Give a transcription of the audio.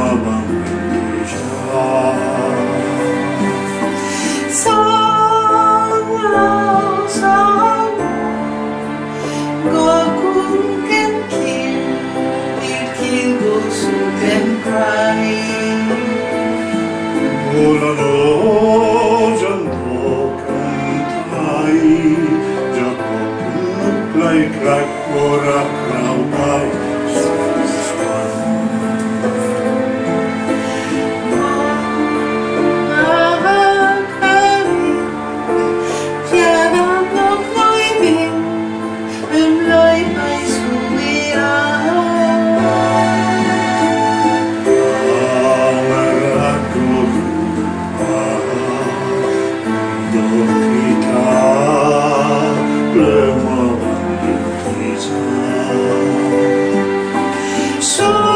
茫茫人海，沧海桑田。我苦等千年，千年我等成灰。我若能投进大海，就把苦来苦来苦来苦来。So